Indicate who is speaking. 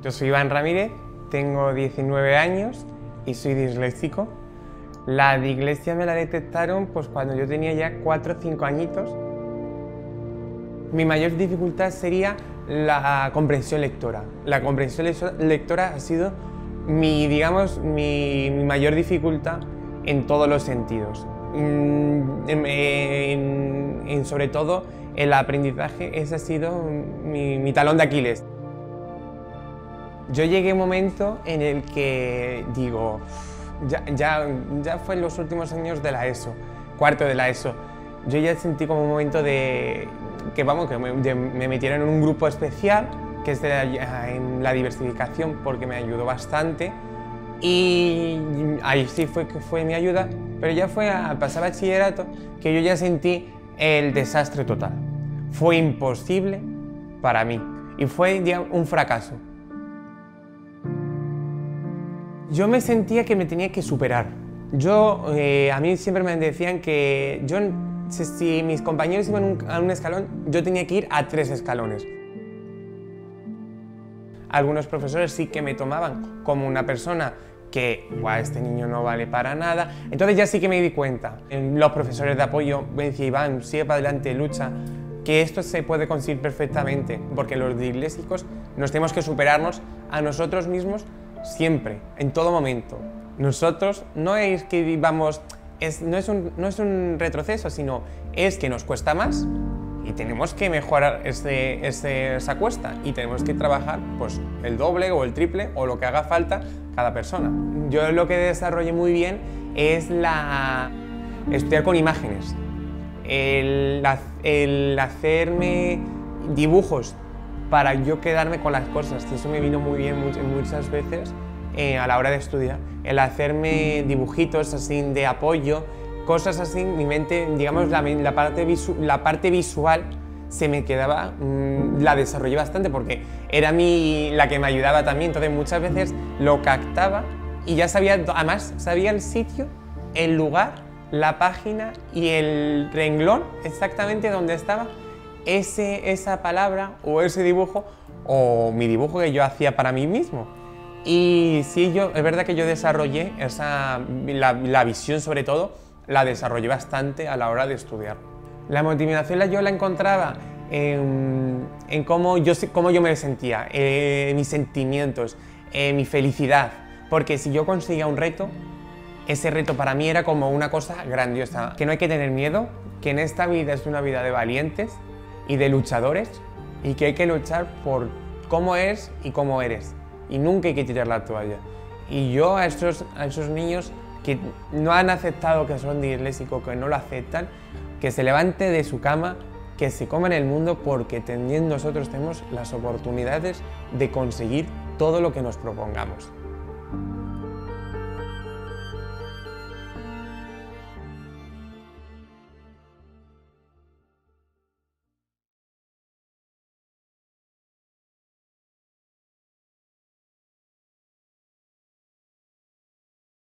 Speaker 1: Yo soy Iván Ramírez, tengo 19 años y soy disléxico. La dislexia me la detectaron pues, cuando yo tenía ya 4 o 5 añitos. Mi mayor dificultad sería la comprensión lectora. La comprensión lectora ha sido mi, digamos, mi, mayor dificultad en todos los sentidos. Mm, en, sobre todo el aprendizaje, ese ha sido mi, mi talón de Aquiles. Yo llegué a un momento en el que digo, ya, ya, ya fue en los últimos años de la ESO, cuarto de la ESO. Yo ya sentí como un momento de que, vamos, que me, me metieron en un grupo especial, que es de la, en la diversificación, porque me ayudó bastante. Y ahí sí fue que fue mi ayuda, pero ya fue al pasar bachillerato que yo ya sentí el desastre total. Fue imposible para mí y fue un fracaso. Yo me sentía que me tenía que superar. Yo, eh, a mí siempre me decían que yo, si mis compañeros iban a un escalón, yo tenía que ir a tres escalones. Algunos profesores sí que me tomaban como una persona que, este niño no vale para nada. Entonces ya sí que me di cuenta. Los profesores de apoyo me decían, Iván, sigue para adelante, lucha, que esto se puede conseguir perfectamente, porque los disléxicos nos tenemos que superarnos a nosotros mismos siempre, en todo momento. Nosotros no es que vamos, no, es un, no es un retroceso, sino es que nos cuesta más y tenemos que mejorar ese, esa cuesta y tenemos que trabajar pues, el doble o el triple o lo que haga falta cada persona. Yo lo que desarrollé muy bien es la estudiar con imágenes, el, el hacerme dibujos para yo quedarme con las cosas. Eso me vino muy bien muchas veces eh, a la hora de estudiar. El hacerme dibujitos así de apoyo, cosas así, mi mente, digamos, la, parte, la parte visual se me quedaba, mm, la desarrollé bastante porque era mi, la que me ayudaba también. Entonces muchas veces lo captaba y ya sabía, además sabía el sitio, el lugar, la página y el renglón exactamente donde estaba ese, esa palabra o ese dibujo o mi dibujo que yo hacía para mí mismo. Y sí, yo, es verdad que yo desarrollé esa, la, visión sobre todo, la desarrollé bastante a la hora de estudiar. La motivación yo la encontraba en, en cómo, yo, cómo yo me sentía, eh, mis sentimientos, eh, mi felicidad. Porque si yo conseguía un reto, ese reto para mí era como una cosa grandiosa. Que no hay que tener miedo, que en esta vida es una vida de valientes y de luchadores y que hay que luchar por cómo es y cómo eres. Y nunca hay que tirar la toalla. Y yo a esos, a esos niños que no han aceptado que son disléxicos, que no lo aceptan, que se levante de su cama, que se coman el mundo porque también nosotros tenemos las oportunidades de conseguir todo lo que nos propongamos.